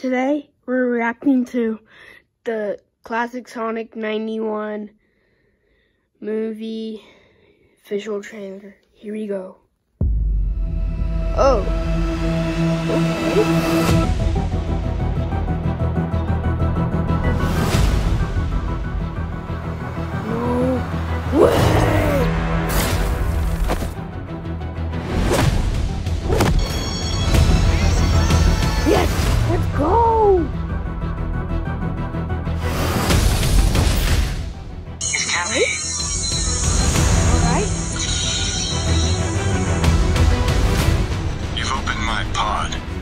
Today, we're reacting to the classic Sonic 91 movie visual trailer. Here we go. Oh. Okay. my pod.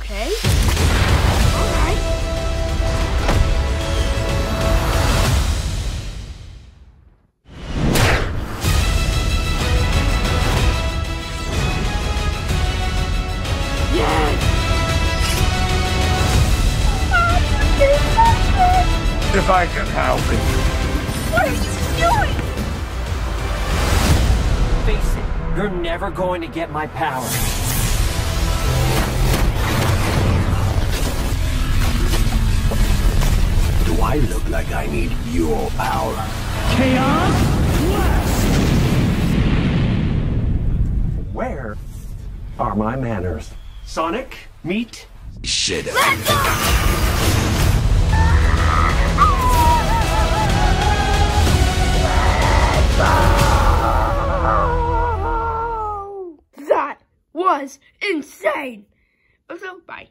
Okay. Alright. Yes! If I can help it. What are you doing? Face it, you're never going to get my power. I look like I need your power. Chaos Blast! Where are my manners? Sonic, meet... Shit. That was insane. So, bye.